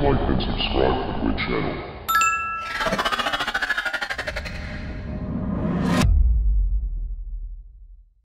like and subscribe to my channel.